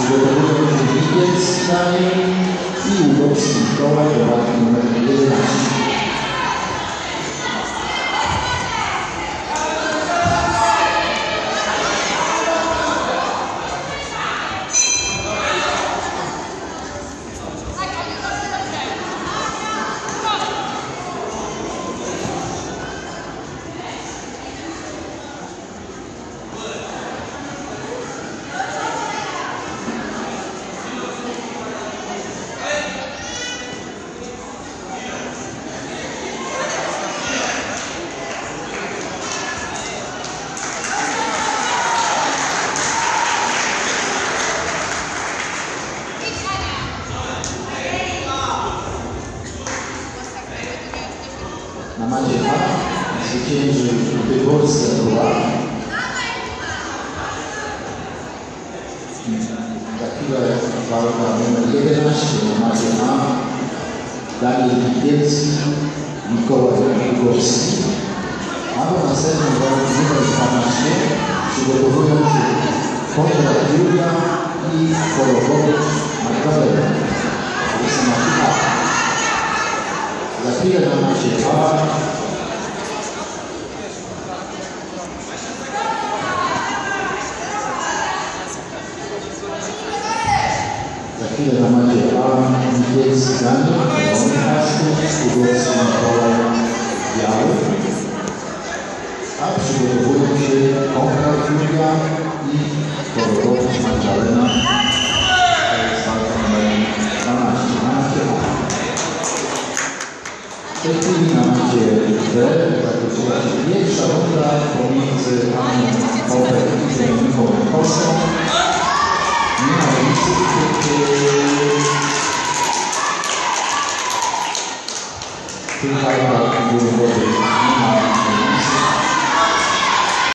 przygotowują Lipiec z nami i Łubecki Kołaj, numer Na macie dwa trwa aktualnie pojedynek pomiędzy Lubka Hipoteusz Czerwony Kasu i Tychowski aktualnie Kasu Biały. Przygotowują się Wigiec Daniel i Łubowski Mikołaj do walki numer 11. na macie dwa zwycięży Wyborska Króla. Za chwilę walka numer 11 Za chwilę na macie dwa Za chwilę na macie dwa Cecilia Gierdę, pierwsza runda pomiędzy Anną Popek i Dominiką Koszą. Tutaj ma wody.